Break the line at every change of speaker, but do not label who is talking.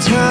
time.